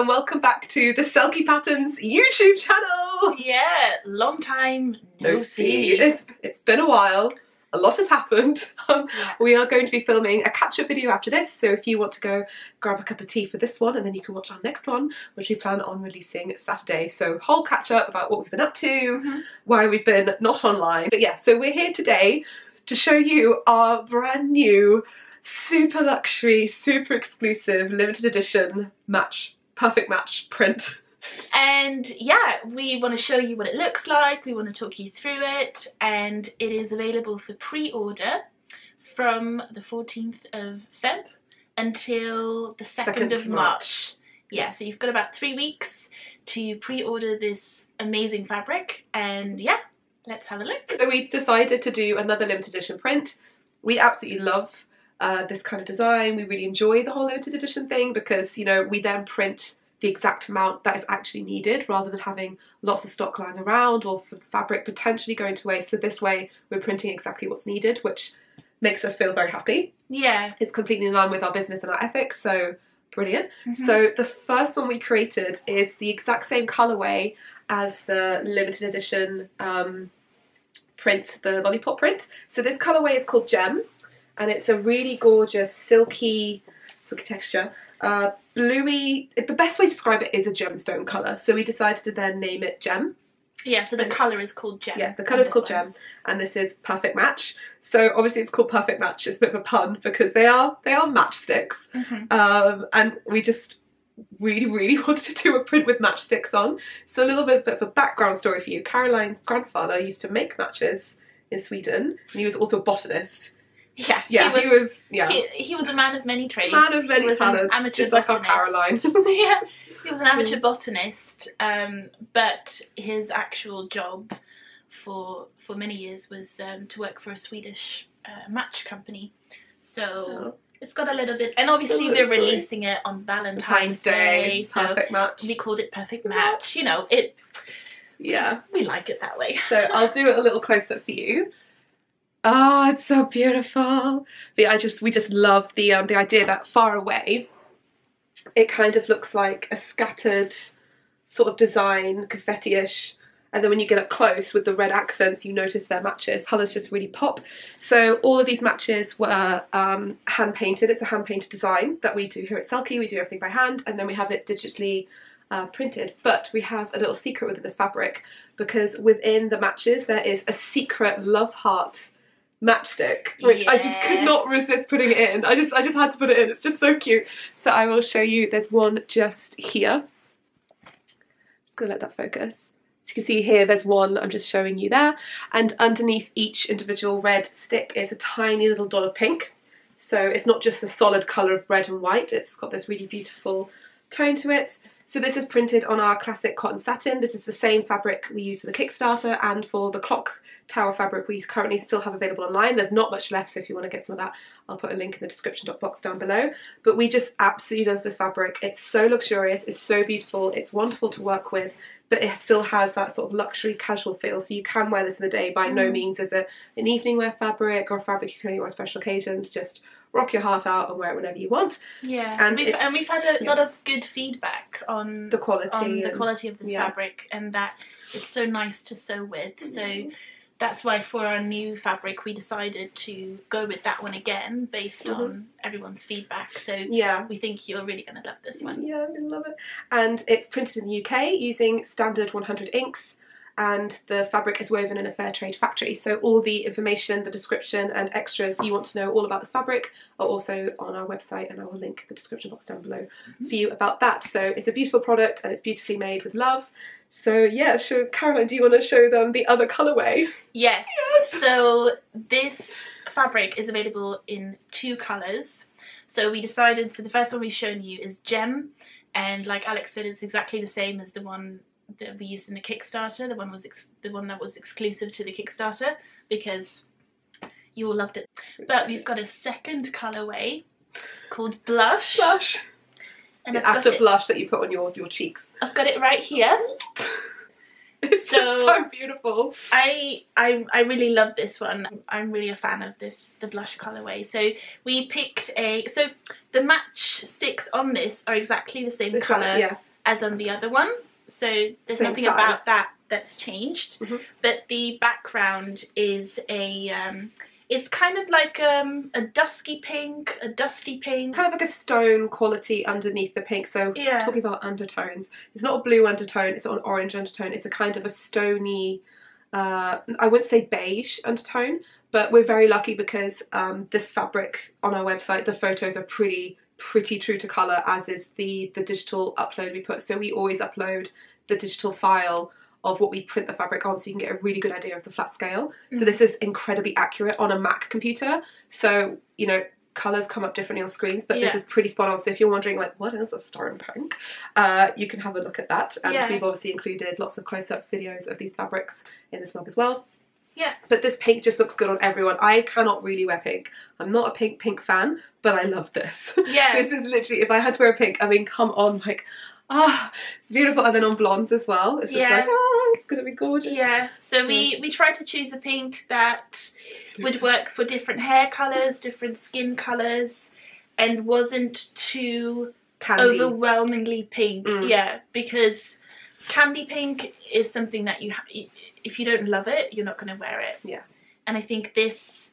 and welcome back to the Selkie Patterns YouTube channel. Yeah, long time no, No see. It's, it's been a while. A lot has happened. Um, Yeah. We are going to be filming a catch-up video after this, so if you want to go grab a cup of tea for this one, and then you can watch our next one, which we plan on releasing Saturday. So whole catch-up about what we've been up to, Mhm. why we've been not online. But yeah, so we're here today to show you our brand new, super luxury, super exclusive, limited edition match, perfect match print. And yeah, we want to show you what it looks like, we want to talk you through it, and it is available for pre order from the 14th of Feb until the 2nd, Second of of March. March. Yeah, so you've got about three weeks to pre order this amazing fabric, and yeah, let's have a look. So we decided to do another limited edition print. We absolutely love uh, this kind of design. We really enjoy the whole limited edition thing because, you know, we then print the exact amount that is actually needed rather than having lots of stock lying around or fabric potentially going to waste. So this way we're printing exactly what's needed, which makes us feel very happy. Yeah. It's completely in line with our business and our ethics, so brilliant. Mhm. So the first one we created is the exact same colorway as the limited edition um, print, the lollipop print. So this colorway is called Gem, and it's a really gorgeous silky, silky texture. Uh, bluey. The best way to describe it is a gemstone color. So we decided to then name it Gem. yeah, so the colour is called Gem. Yeah, the on colour's this called one. Gem, and this is Perfect Match. So obviously it's called Perfect Match. It's a bit of a pun because they are they are matchsticks. Mhm. Um, and we just really, really wanted to do a print with matchsticks on. So a little bit, bit of a background story for you. Caroline's grandfather used to make matches in Sweden, and he was also a botanist. Yeah, Yeah, he was, yeah, he, he was a man of many trades. man of He many was an talents, amateur just like our botanist. Caroline. yeah, he was an amateur Mm. botanist, um, but his actual job for for many years was um, to work for a Swedish uh, match company. So Oh. it's got a little bit, and obviously little they're story. releasing it on Valentine's, Valentine's Day, so perfect match. we called it Perfect Match. Match. You know, it. Yeah. we like it that way. So I'll do it a little closer for you. Oh, it's so beautiful. But I just we just love the um the idea that far away it kind of looks like a scattered sort of design, confetti-ish. And then when you get up close with the red accents, you notice their matches. Colours just really pop. So all of these matches were um, hand painted. It's a hand painted design that we do here at Selkie. We do everything by hand, and then we have it digitally uh, printed. But we have a little secret within this fabric because within the matches there is a secret love heart matchstick, which I just could not resist putting it in. I just I just had to put it in. It's just so cute. So I will show you. There's one just here. Just gonna let that focus. So you can see here, there's one I'm just showing you there, and underneath each individual red stick is a tiny little dot of pink. So it's not just a solid colour of red and white. It's got this really beautiful tone to it. So this is printed on our classic cotton satin. This is the same fabric we use for the Kickstarter and for the clock tower fabric we currently still have available online. There's not much left, so if you want to get some of that, I'll put a link in the description box down below. But we just absolutely love this fabric. It's so luxurious, it's so beautiful, it's wonderful to work with, but it still has that sort of luxury casual feel. So you can wear this in the day. By no Mm. means is it an evening wear fabric or a fabric you can only wear on special occasions. Just rock your heart out and wear it whenever you want. Yeah, And we've, and we've had a yeah. lot of good feedback on The quality. on the quality of this yeah. fabric and that it's so nice to sew with. Mm-hmm. So that's why for our new fabric we decided to go with that one again based Mhm. on everyone's feedback. So Yeah. we think you're really gonna love this one. Yeah, i'm going to love it. And it's printed in the UK using standard 100 inks, and the fabric is woven in a fair trade factory. So all the information, the description, and extras you want to know all about this fabric are also on our website, and I will link the description box down below Mhm. for you about that. So it's a beautiful product, and it's beautifully made with love. So yeah, sure, Caroline, do you want to show them the other colourway? Yes. So this fabric is available in two colours. So we decided. So the first one we've shown you is gem, and like Alex said, it's exactly the same as the one that we used in the Kickstarter. The one was ex- the one that was exclusive to the Kickstarter because you all loved it. But we've got a second colourway called blush, Blush. and I've After blush that you put on your, your cheeks. I've got it right here. It's So- so beautiful. I I I really love this one. I'm really a fan of this the blush colorway. So we picked a so the match sticks on this are exactly the same This color one, yeah. as on the other one. So there's Same nothing size. about that that's changed. Mhm. But the background is a um, it's kind of like um, a dusky pink, a dusty pink. Kind of like a stone quality underneath the pink. So Yeah. talking about undertones, it's not a blue undertone, it's not an orange undertone, it's a kind of a stony, uh, I wouldn't say beige undertone, but we're very lucky because um, this fabric on our website, the photos are pretty, pretty true to colour, as is the, the digital upload we put. So we always upload the digital file of what we print the fabric on so you can get a really good idea of the flat scale. So Mhm. this is incredibly accurate on a Mac computer. So, you know, colours come up differently on screens, but this is pretty spot on. So if you're wondering like what is a star and pink, uh, you can have a look at that. And Yeah. we've obviously included lots of close-up videos of these fabrics in this blog as well. Yeah. But this pink just looks good on everyone. I cannot really wear pink. I'm not a pink pink fan, but I love this. Yeah. this is literally if I had to wear pink, I mean come on, like ah, it's beautiful. And then on blondes as well. It's just Yeah. like, oh, it's gonna be gorgeous. Yeah, so we we tried to choose a pink that would work for different hair colors, different skin colors, and wasn't too Candy. overwhelmingly pink. Mm. Yeah, because candy pink is something that you ha- if you don't love it, you're not going to wear it. Yeah. and I think this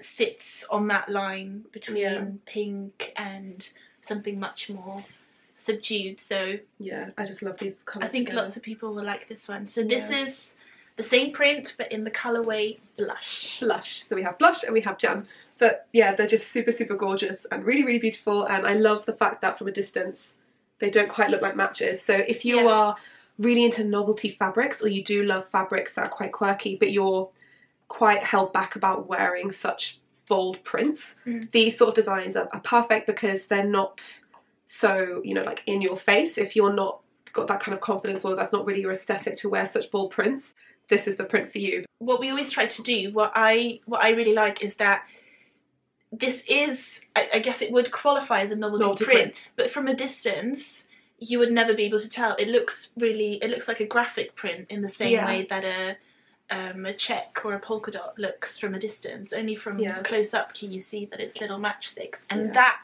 sits on that line between Yeah. pink and something much more subdued. So yeah, I just love these colours. I think together. lots of people will like this one. So this Yeah. is the same print but in the colorway blush. blush. So we have blush and we have Gem. But yeah, they're just super, super gorgeous and really, really beautiful. And I love the fact that from a distance, they don't quite look like matches. So if you Yeah. are really into novelty fabrics or you do love fabrics that are quite quirky, but you're quite held back about wearing such bold prints, Mm. these sort of designs are, are perfect because they're not so, you know, like in your face. If you're not got that kind of confidence or that's not really your aesthetic to wear such bold prints, this is the print for you. What we always try to do, what I what I really like is that this is I, I guess it would qualify as a novelty, Novelty print, print. but from a distance you would never be able to tell. It looks really it looks like a graphic print in the same Yeah. way that a um, a check or a polka dot looks from a distance. Only from Yeah. close up can you see that it's little matchsticks, and Yeah. that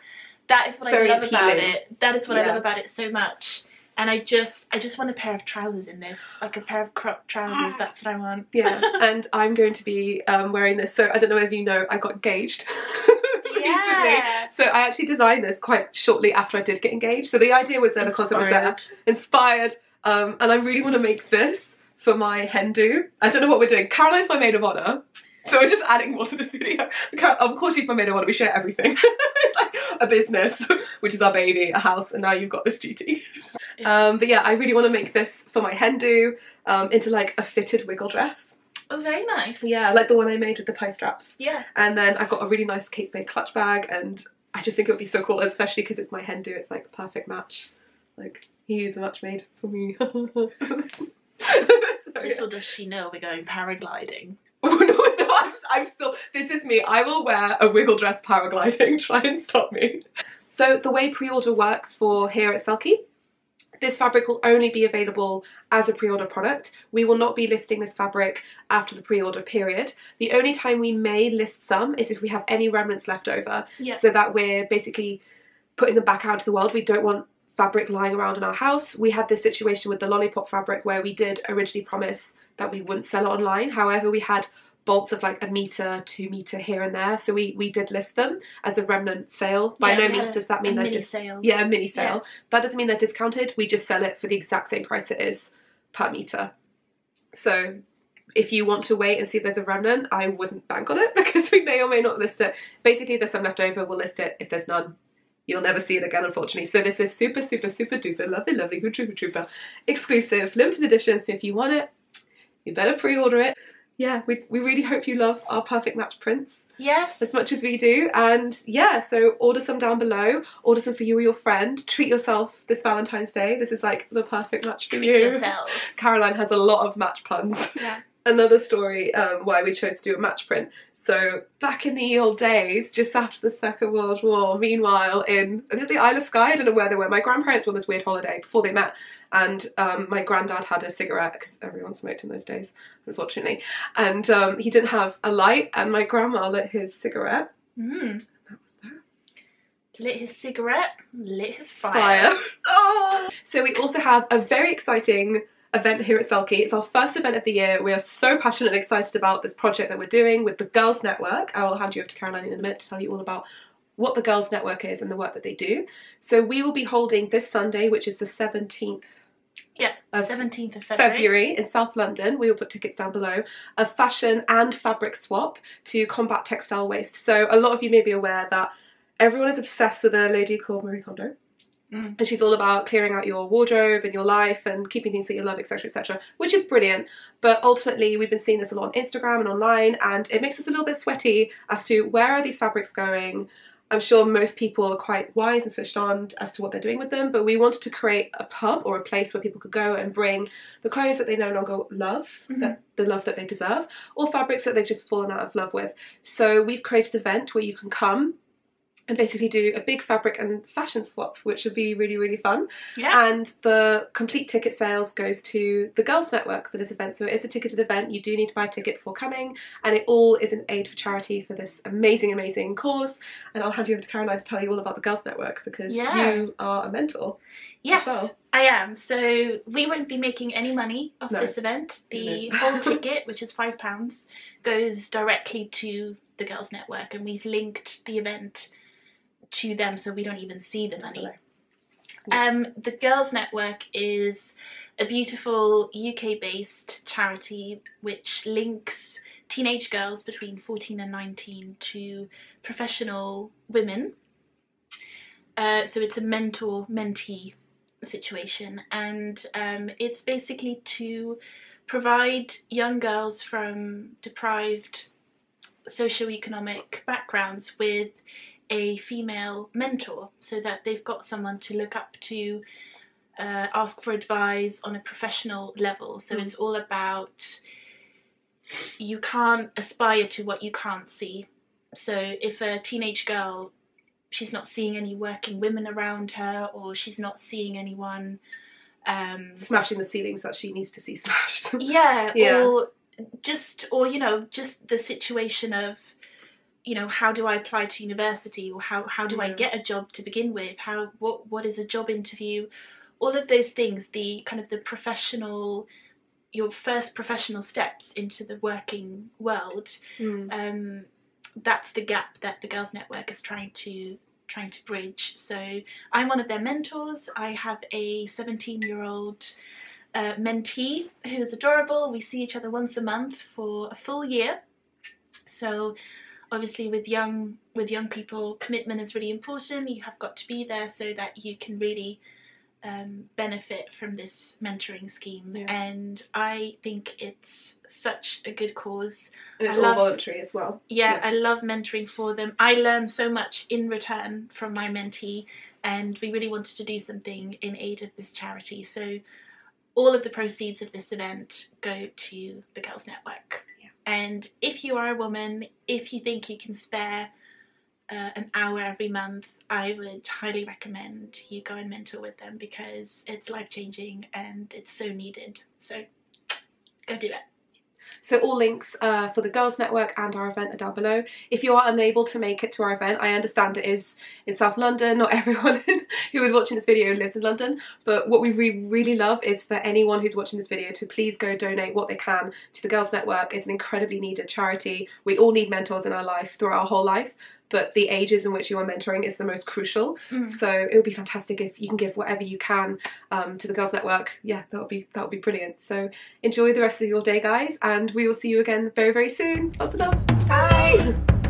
that is what It's I love about it. That is what I love about it so much. And I just I just want a pair of trousers in this, like a pair of crop trousers. That's what I want. Yeah, and I'm going to be um, wearing this. So I don't know if you know, I got engaged recently. Yeah. So I actually designed this quite shortly after I did get engaged. So the idea was there, the concept was there, inspired, um, and I really want to make this for my hen do. I don't know what we're doing. Caroline's my maid of honor. So we're just adding more to this video. Of course, she's my maid of honor. We share everything. like a business, which is our baby, a house, and now you've got this duty. Um, but yeah, I really want to make this for my hen do um, into like a fitted wiggle dress. Oh, very nice. Yeah, like the one I made with the tie straps. Yeah. And then I've got a really nice Kate Spade clutch bag, and I just think it would be so cool, especially because it's my hen do. It's like a perfect match. Like he is a match made for me. Little does she know we're going paragliding. Oh no, no, I'm, I'm still. This is me. I will wear a wiggle dress paragliding. Try and stop me. So the way pre-order works for here at Selkie, this fabric will only be available as a pre-order product. We will not be listing this fabric after the pre-order period. The only time we may list some is if we have any remnants left over, Yeah. so that we're basically putting them back out to the world. We don't want fabric lying around in our house. We had this situation with the lollipop fabric where we did originally promise that we wouldn't sell it online. However, we had bolts of like a meter, two meter here and there, so we we did list them as a remnant sale. By Yeah, no means does that mean they're mini just sale. yeah a mini sale. That doesn't mean they're discounted. We just sell it for the exact same price it is per meter. So if you want to wait and see if there's a remnant, I wouldn't bank on it because we may or may not list it. Basically, if there's some left over, we'll list it. If there's none, you'll never see it again, unfortunately. So this is super, super, super duper, lovely, lovely, good trooper trooper, exclusive, limited edition. So if you want it, you better pre-order it. Yeah, we, we really hope you love our perfect match prints Yes. as much as we do. And yeah, so order some down below. Order some for you or your friend. Treat yourself this Valentine's Day. This is like the perfect match for Treat you. yourself. Caroline has a lot of match puns. Yeah. Another story um, why we chose to do a match print. So back in the old days, just after the Second World War, meanwhile in I think the Isle of Skye, I don't know where they were. My grandparents were on this weird holiday before they met, and um, my granddad had a cigarette because everyone smoked in those days, unfortunately, and um, he didn't have a light, and my grandma lit his cigarette. Mm. That was that. lit his cigarette, lit his fire. fire. Oh! So we also have a very exciting event here at Selkie. It's our first event of the year. We are so passionate and excited about this project that we're doing with the Girls Network. I will hand you over to Caroline in a minute to tell you all about what the Girls Network is and the work that they do. So we will be holding this Sunday, which is the 17th Yeah, Of 17th of February. February in South London. We will put tickets down below. A fashion and fabric swap to combat textile waste. So a lot of you may be aware that everyone is obsessed with a lady called Marie Kondo. Mm. And she's all about clearing out your wardrobe and your life and keeping things that you love, etc., etc., which is brilliant. But ultimately, we've been seeing this a lot on Instagram and online, and it makes us a little bit sweaty as to where are these fabrics going. I'm sure most people are quite wise and switched on as to what they're doing with them, but we wanted to create a pub or a place where people could go and bring the clothes that they no longer love, Mhm. that the love that they deserve, or fabrics that they've just fallen out of love with. So we've created an event where you can come and basically do a big fabric and fashion swap, which would be really, really fun. Yeah. And the complete ticket sales goes to the Girls Network for this event. So it is a ticketed event. You do need to buy a ticket for coming, and it all is an aid for charity for this amazing, amazing cause. And I'll hand you over to Caroline to tell you all about the Girls Network because Yeah. you are a mentor. Yes, well. I am. So we won't be making any money off No. this event. The No. whole ticket, which is five pounds, goes directly to the Girls Network, and we've linked the event to them, so we don't even see the money. Um, the Girls Network is a beautiful UK-based charity which links teenage girls between 14 and 19 to professional women. Uh, so it's a mentor-mentee situation, and um, it's basically to provide young girls from deprived socioeconomic backgrounds with a female mentor so that they've got someone to look up to, uh, ask for advice on a professional level. So Mm. it's all about you can't aspire to what you can't see. So if a teenage girl she's not seeing any working women around her or she's not seeing anyone um Smashing the ceilings that she needs to see smashed. yeah, Yeah. or just or you know just the situation of you know how do i apply to university or how how do i get a job to begin with how what what is a job interview all of those things the kind of the professional your first professional steps into the working world Mm. um, that's the gap that the Girls Network is trying to trying to bridge. So I'm one of their mentors. I have a 17 year old uh, mentee who is adorable. We see each other once a month for a full year. So obviously with young with young people, commitment is really important. You have got to be there so that you can really um, benefit from this mentoring scheme. Yeah. And I think it's such a good cause And it's I all love- voluntary as well. yeah, Yeah. I love mentoring for them. I learn so much in return from my mentee, and we really wanted to do something in aid of this charity. So, all of the proceeds of this event go to the Girls Network. And if you are a woman, if you think you can spare uh, an hour every month, I would highly recommend you go and mentor with them because it's life changing and it's so needed. So, go do it. So all links uh, for the Girls Network and our event are down below. If you are unable to make it to our event, I understand it is in South London. Not everyone who is watching this video lives in London, but what we re- really love is for anyone who's watching this video to please go donate what they can to the Girls Network. It's an incredibly needed charity. We all need mentors in our life throughout our whole life, but the ages in which you are mentoring is the most crucial. Mm. So it would be fantastic if you can give whatever you can um, to the Girls Network. Yeah, that would be that would be brilliant. So enjoy the rest of your day, guys, and we will see you again very very soon. Lots of love. Bye.